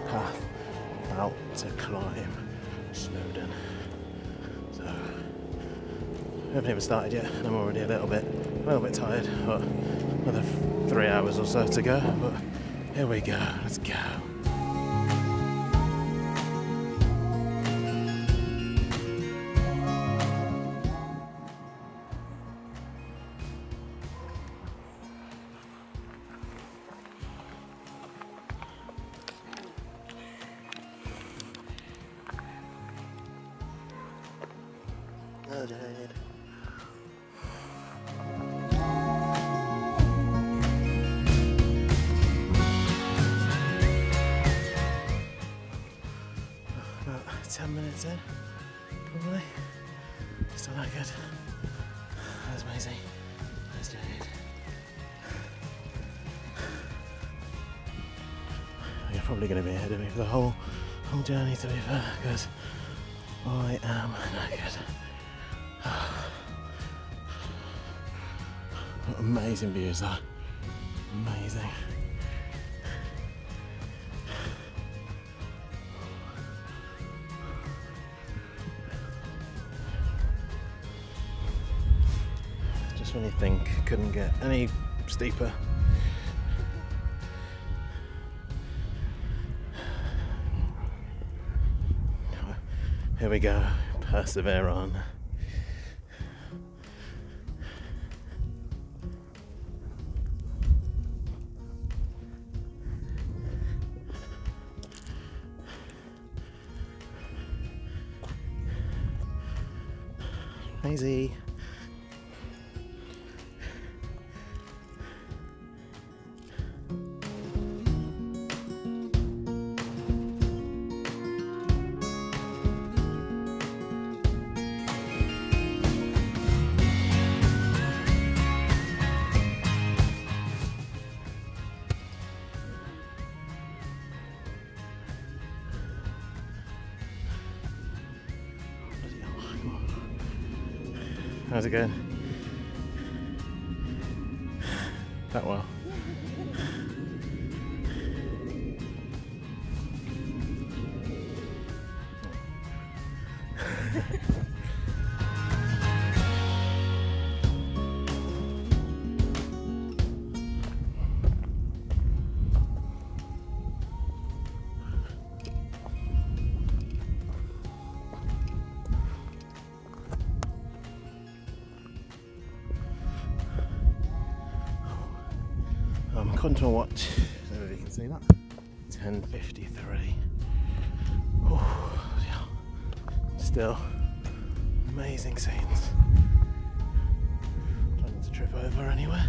Path, about to climb Snowdon. So, we haven't even started yet, and I'm already a little bit, a little bit tired. But another three hours or so to go. But here we go. Let's go. 10 minutes in, probably. Still not good. That's Maizie. That's Jade. You're probably going to be ahead of me for the whole whole journey, to be fair, because I am knackered. What amazing views that. Amazing. Couldn't get any steeper. Here we go. Persevere on. Maizie. How's it going? That well. My watch, I don't know if you can see that. 10.53. Oh, yeah. Still, amazing scenes. Not to trip over anywhere.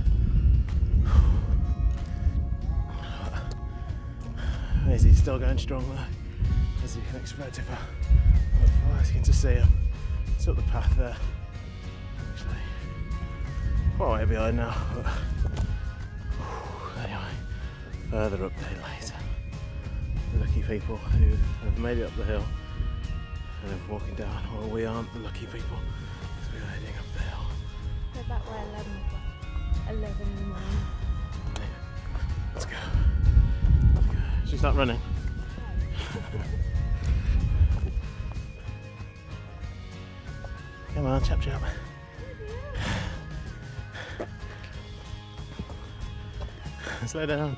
Maizie's still going strong though, as you can expect if I look asking to see him. It's up the path there. Actually, quite way behind now. But up there later. The lucky people who have made it up the hill and are walking down. Well, we aren't the lucky people because we're heading up the hill. We're back by 11 o'clock. 11 in the morning. Let's go. Let's go. Should we start running? Come on, chap chap. Slow down.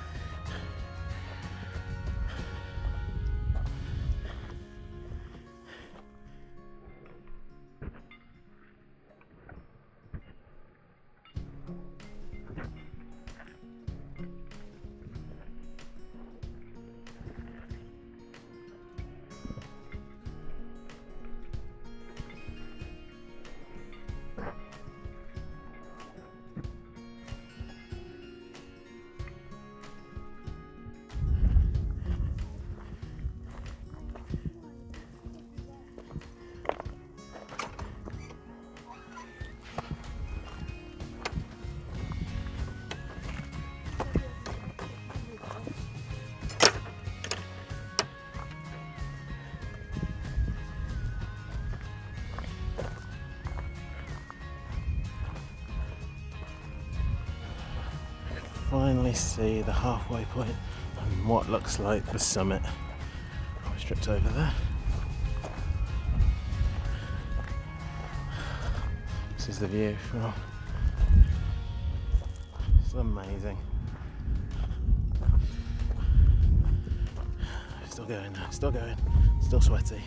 finally see the halfway point and what looks like the summit. I was tripped over there. This is the view from. It's amazing. Still going still going, still sweaty.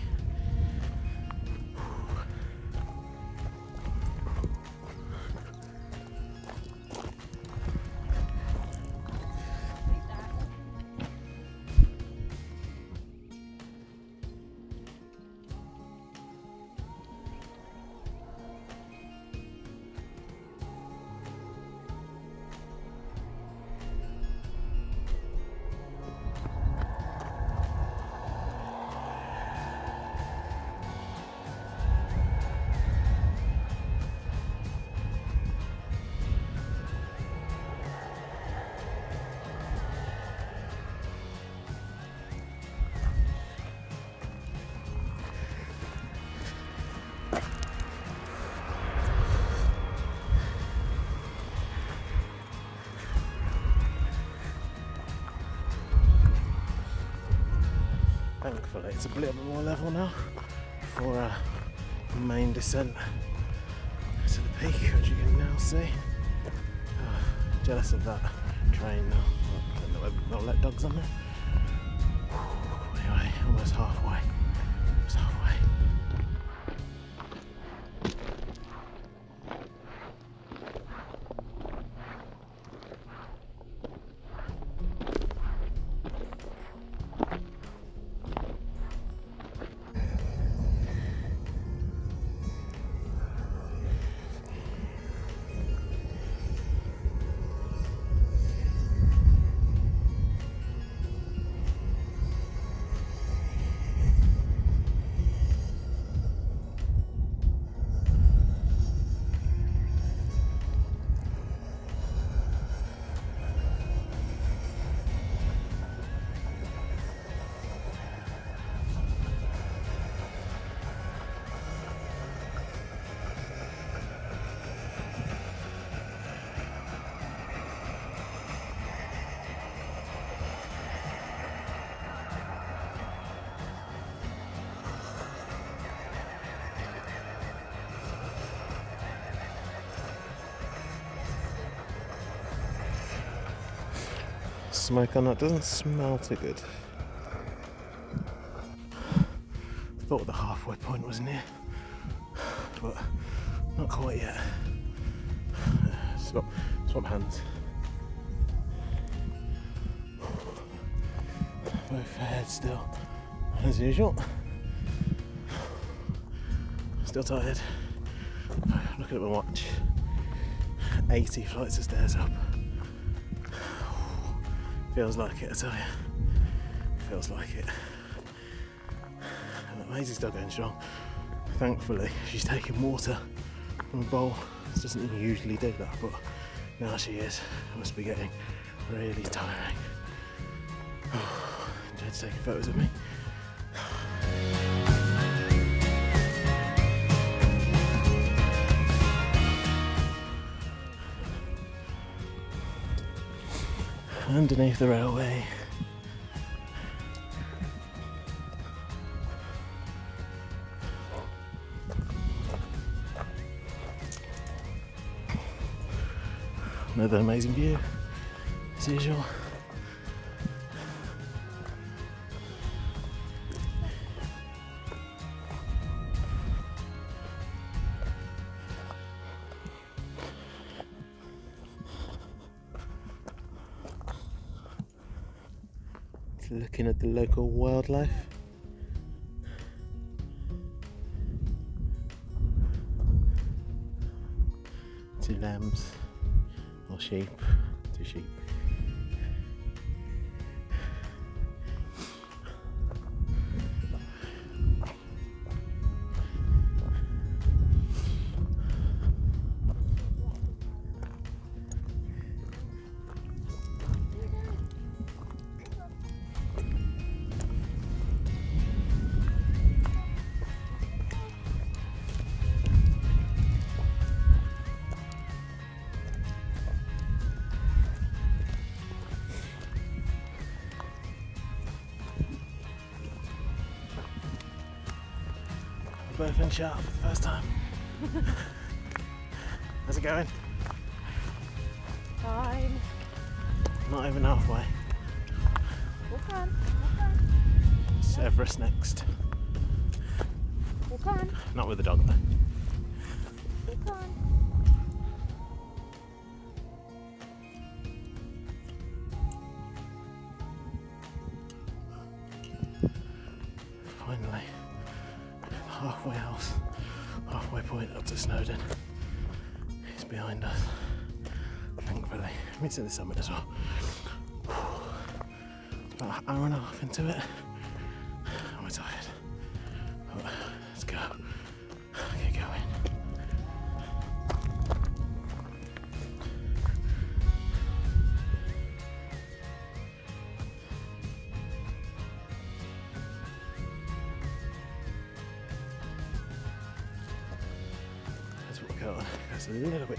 It's a little bit more level now for uh, a main descent to the peak, which you can now see. Oh, jealous of that train now. Don't let dogs on there. Anyway, almost halfway. Smoke on that doesn't smell too good. Thought the halfway point was near, but not quite yet. Swap, swap hands. Both ahead still, as usual. Still tired. Looking at my watch. 80 flights of stairs up. Feels like it, I tell you. Feels like it. And Maizie's still going strong. Thankfully, she's taking water from a bowl. She doesn't usually do that, but now she is. It must be getting really tiring. Enjoyed taking photos of me. Underneath the railway. Another amazing view, as usual. Looking at the local wildlife. Two lambs, or sheep, Both in sharp for the first time. How's it going? Fine. Not even halfway. Walk on. Walk on. It's Everest next. Walk on. Not with the dog though. Walk on. Snowdon is behind us. Thankfully, we're to the summit as well. About an hour and a half into it.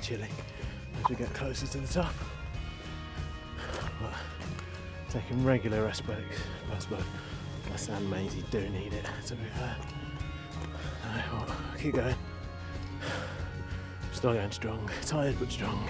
Chilly as we get closer to the top. But taking regular rest breaks, rest breaks. Les and Maizie do need it, to be fair. Well, keep going. Still going strong, tired but strong.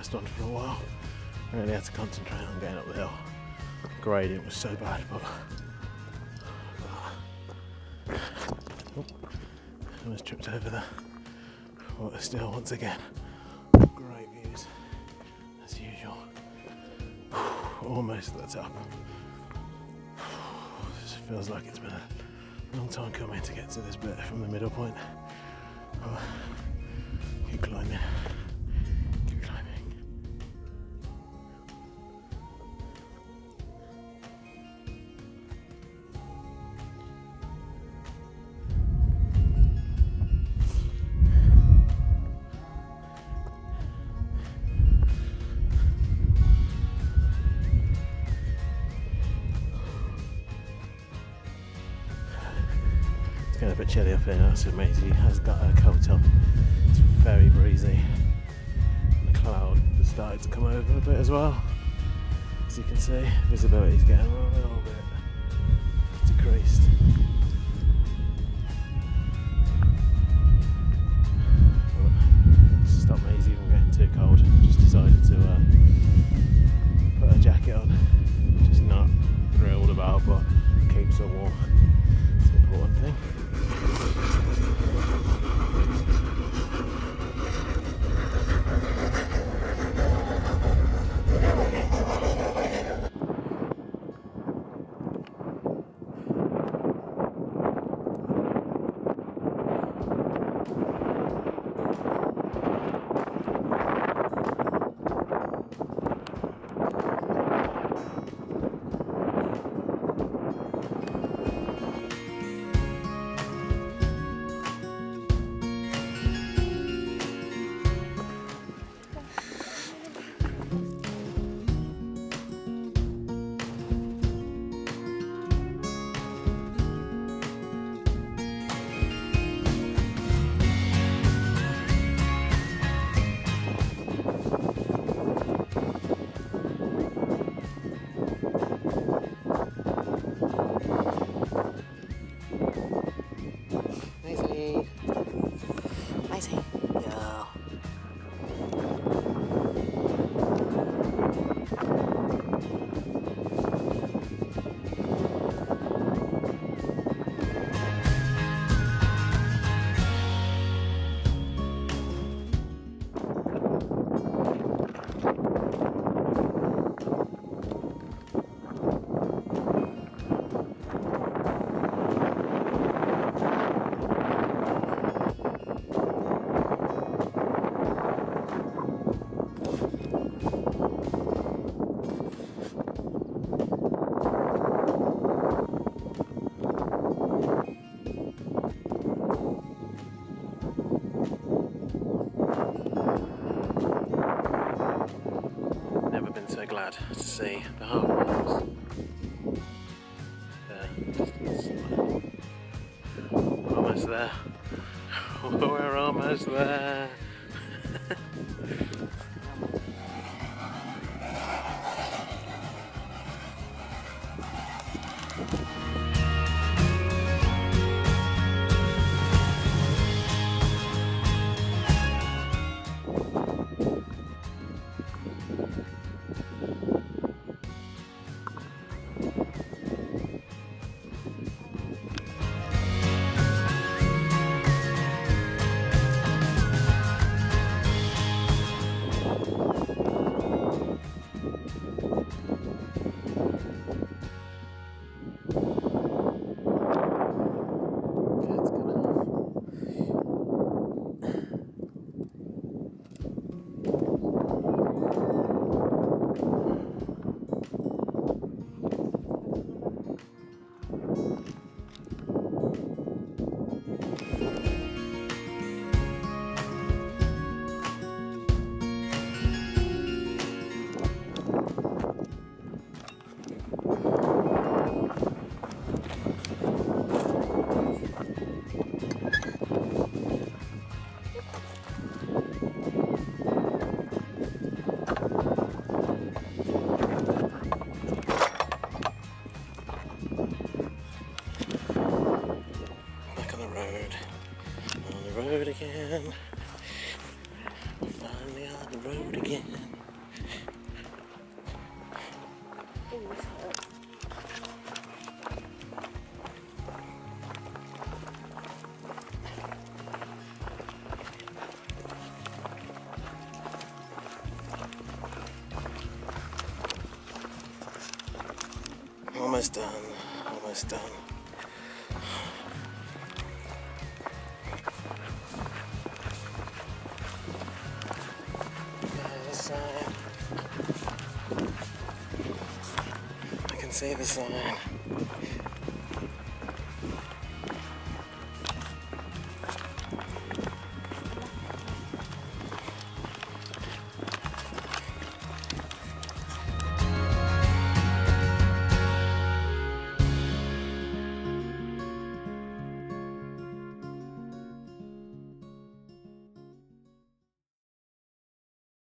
First one for a while. I really had to concentrate on getting up the hill. Gradient was so bad, but. Oh, almost tripped over the water still once again. Great views, as usual. Almost the top. This feels like it's been a long time coming to get to this bit from the middle point. Oh, chilly up here now, so has got her coat on. It's very breezy. And the cloud has started to come over a bit as well. As you can see, visibility is getting a little see the sign.